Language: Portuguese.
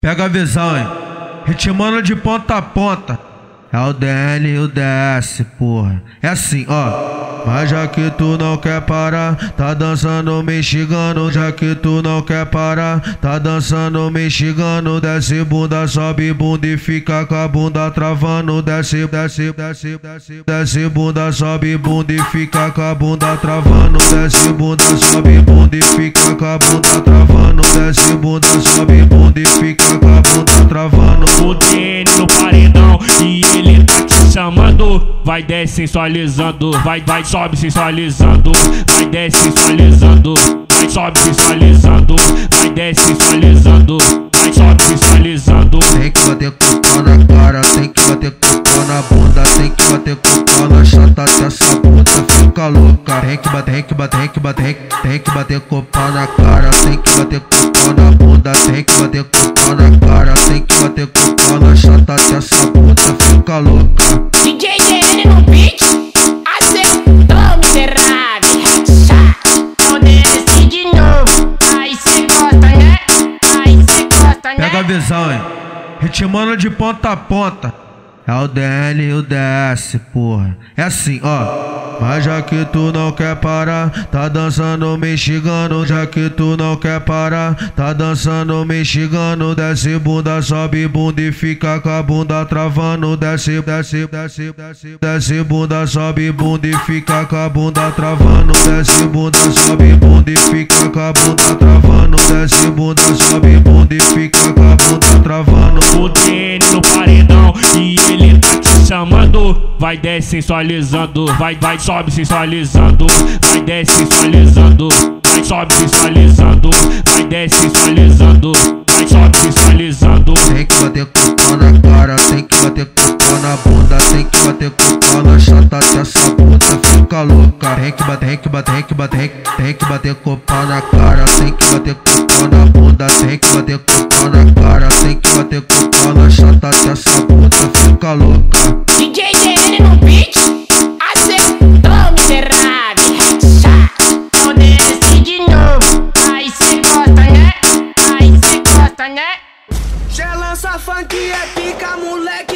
Pega a visão, hein? Ritmando de ponta a ponta. É o DL e o DS, porra. É assim, ó. Mas já que tu não quer parar, tá dançando mexicano. Já que tu não quer parar, tá dançando mexicano. Desce bunda, sobe bunda e fica com a bunda travando. Desce, desce, desce, desce, desce bunda, sobe bunda e fica com a bunda travando. Desce bunda, sobe bunda e fica com a bunda travando. Desce bunda, sobe bunda e fica no paredão. E ele tá te chamando. Vai desce sensualizando, vai, vai, sobe sensualizando. Vai desce sensualizando, vai, sobe sensualizando. Vai desce sensualizando, vai, sobe sensualizando. Tem que bater pau na cara, tem que bater pau na bunda, tem que bater pau na chata. Até essa bunda fica louca. Tem que bater, tem que bater, tem que bater, tem que bater pau na cara, tem que bater pau na bunda, tem que bater pau na cara, tem que bater pau na chata até essa bunda fica louca. DJ DN no beat, acertou miserável. Não desce de novo, aí cê gosta, né? Aí cê gosta, né? Pega a visão, hein? Ritmando de ponta a ponta. É o DL e o DS, porra. É assim, ó. Mas já que tu não quer parar, tá dançando mexicano. Já que tu não quer parar, tá dançando mexicano. Desce bunda, sobe bunda e fica com a bunda travando. Desce, desce, desce, desce, desce bunda, sobe bunda e fica com a bunda travando. Desce bunda, sobe bunda e fica com a bunda travando. Desce bunda, sobe bunda e fica com a bunda travando. O E ele tá te chamando. Vai desce sensualizando, vai, vai, sobe sensualizando. Vai desce sensualizando, vai, sobe sensualizando. Vai desce sensualizando, vai, sobe sensualizando. Tem que bater com na cara, tem que bater com na bunda, tem que bater com na chata até essa bunda fica louca. Tem que bater, tem que bater, tem que bater, tem que bater com na cara, tem que bater com na bunda, tem que bater com na cara, tem que bater até com fala chata dessa puta fica louca. DJ DN no beat, acertou miserável. Chato, então desce de novo. Aí cê gosta, né? Aí cê gosta, né? Já lança funk é pica, moleque.